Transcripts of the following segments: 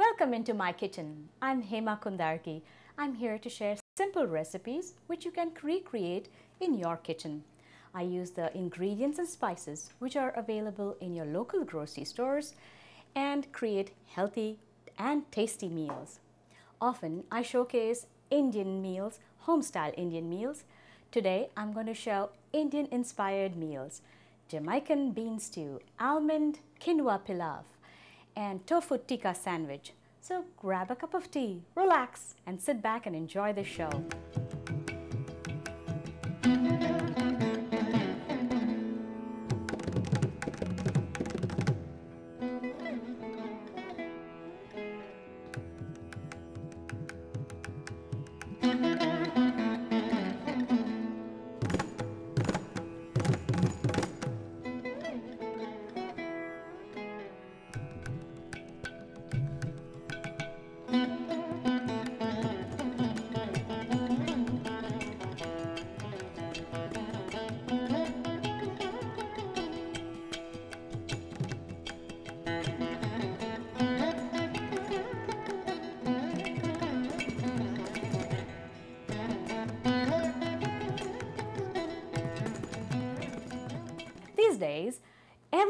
Welcome into my kitchen. I'm Hema Kundargi. I'm here to share simple recipes which you can recreate in your kitchen. I use the ingredients and spices which are available in your local grocery stores and create healthy and tasty meals. Often I showcase Indian meals, home-style Indian meals. Today I'm going to show Indian-inspired meals. Jamaican bean stew, almond quinoa pilaf, and tofu tikka sandwich. So grab a cup of tea, relax, and sit back and enjoy the show.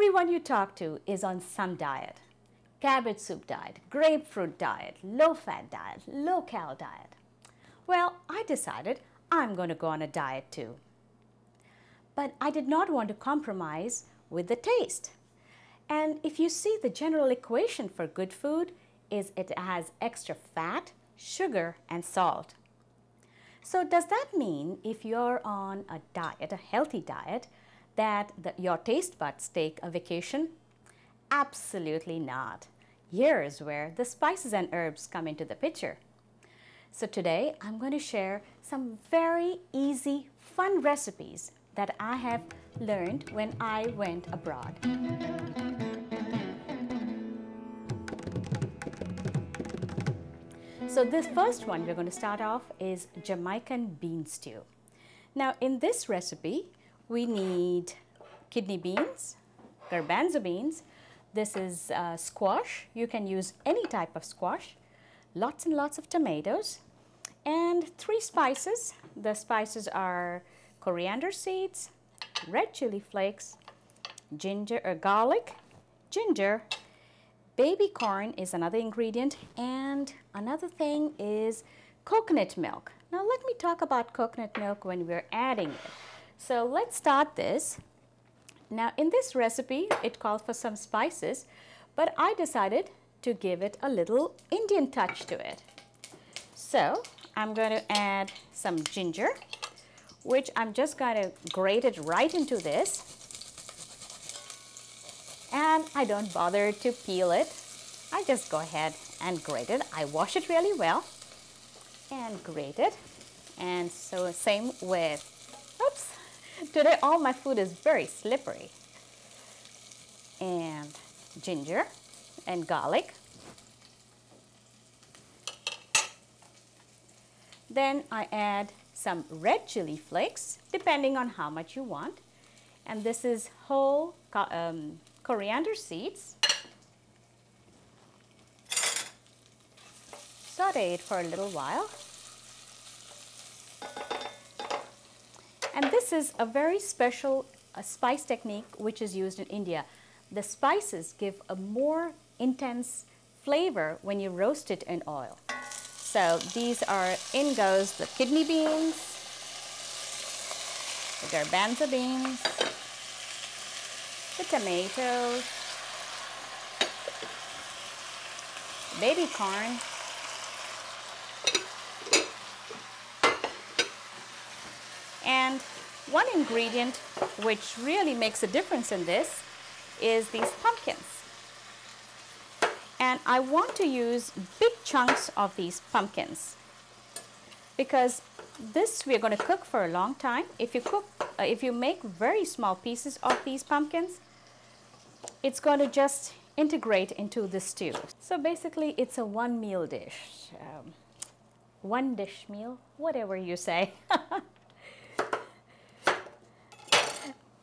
Everyone you talk to is on some diet. Cabbage soup diet, grapefruit diet, low-fat diet, low-cal diet. Well, I decided I'm going to go on a diet too. But I did not want to compromise with the taste. And if you see the general equation for good food is it has extra fat, sugar, and salt. So does that mean if you're on a diet, a healthy diet, that the, your taste buds take a vacation? Absolutely not. Here's where the spices and herbs come into the picture. So today I'm going to share some very easy, fun recipes that I have learned when I went abroad. So this first one we're going to start off is Jamaican bean stew. Now in this recipe, we need kidney beans, garbanzo beans. This is uh, squash. You can use any type of squash. Lots and lots of tomatoes. And three spices. The spices are coriander seeds, red chili flakes, ginger or garlic, ginger, baby corn is another ingredient, and another thing is coconut milk. Now let me talk about coconut milk when we're adding it. So let's start this. Now in this recipe, it calls for some spices, but I decided to give it a little Indian touch to it. So I'm going to add some ginger, which I'm just going to grate it right into this. And I don't bother to peel it. I just go ahead and grate it. I wash it really well and grate it. And so same with, oops, Today all my food is very slippery. And ginger and garlic. Then I add some red chili flakes depending on how much you want. And this is whole um, coriander seeds. Saute it for a little while. And this is a very special spice technique which is used in India. The spices give a more intense flavor when you roast it in oil. So these are, in goes the kidney beans, the garbanzo beans, the tomatoes, baby corn, And one ingredient which really makes a difference in this is these pumpkins. And I want to use big chunks of these pumpkins because this we're going to cook for a long time. If you cook, uh, if you make very small pieces of these pumpkins, it's going to just integrate into the stew. So basically it's a one meal dish, um, one dish meal, whatever you say.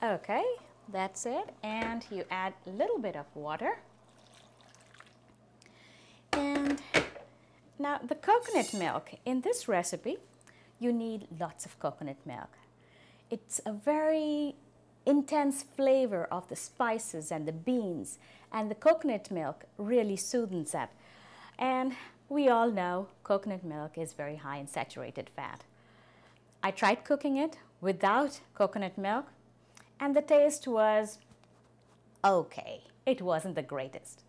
Okay, that's it. And you add a little bit of water. And Now the coconut milk, in this recipe, you need lots of coconut milk. It's a very intense flavor of the spices and the beans and the coconut milk really soothes that. And we all know coconut milk is very high in saturated fat. I tried cooking it without coconut milk and the taste was okay. It wasn't the greatest.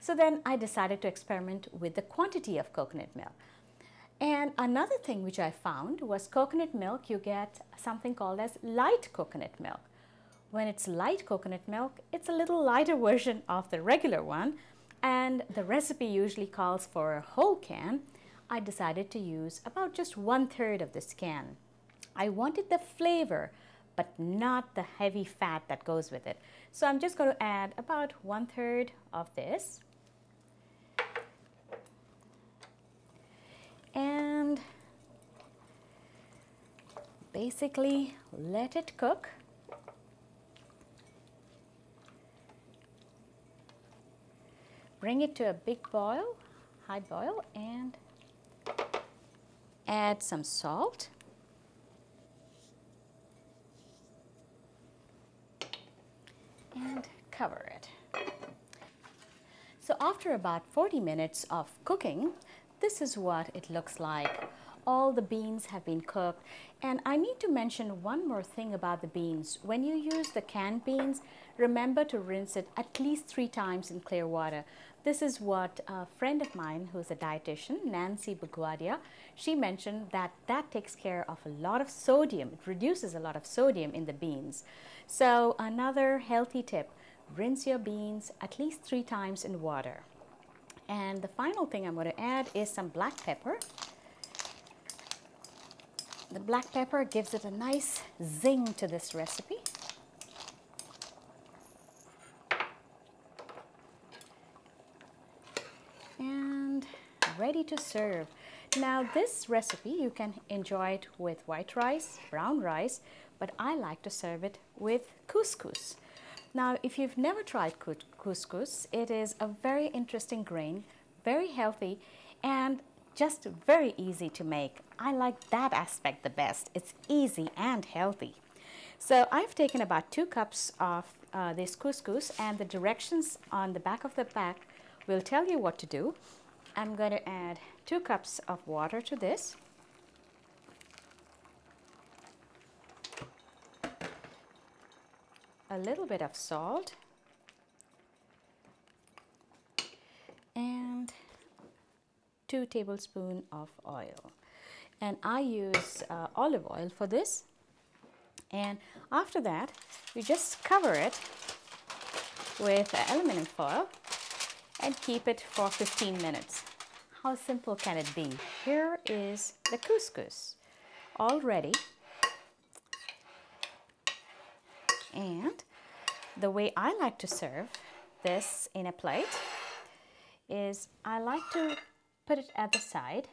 So then I decided to experiment with the quantity of coconut milk. And another thing which I found was coconut milk, you get something called as light coconut milk. When it's light coconut milk, it's a little lighter version of the regular one and the recipe usually calls for a whole can. I decided to use about just one third of this can. I wanted the flavor but not the heavy fat that goes with it. So I'm just going to add about one third of this. And basically let it cook. Bring it to a big boil, high boil and add some salt. and cover it. So after about 40 minutes of cooking, this is what it looks like. All the beans have been cooked. And I need to mention one more thing about the beans. When you use the canned beans, remember to rinse it at least three times in clear water. This is what a friend of mine who's a dietitian, Nancy Bugwadia, she mentioned that that takes care of a lot of sodium. It reduces a lot of sodium in the beans. So another healthy tip, rinse your beans at least three times in water. And the final thing I'm going to add is some black pepper. The black pepper gives it a nice zing to this recipe. And ready to serve. Now this recipe you can enjoy it with white rice, brown rice, but I like to serve it with couscous. Now, if you've never tried couscous, it is a very interesting grain, very healthy, and just very easy to make. I like that aspect the best. It's easy and healthy. So I've taken about two cups of uh, this couscous and the directions on the back of the pack will tell you what to do. I'm going to add two cups of water to this. A little bit of salt and 2 tablespoons of oil and I use uh, olive oil for this and after that you just cover it with aluminum foil and keep it for 15 minutes. How simple can it be? Here is the couscous all ready And the way I like to serve this in a plate is I like to put it at the side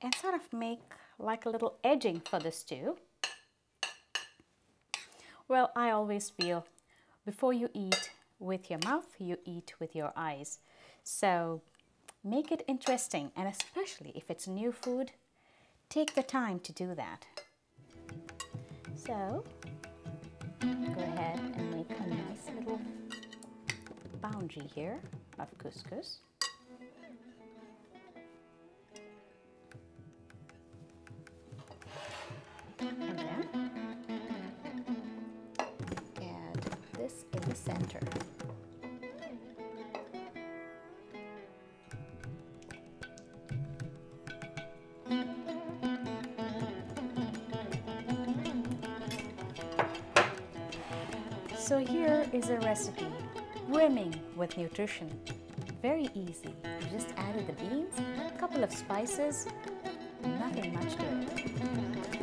and sort of make like a little edging for the stew. Well, I always feel before you eat with your mouth, you eat with your eyes. So make it interesting and especially if it's new food, take the time to do that. So go ahead and make a nice little boundary here of couscous. And then add this in the center. So here is a recipe brimming with nutrition. Very easy. You just added the beans, a couple of spices, nothing much to it.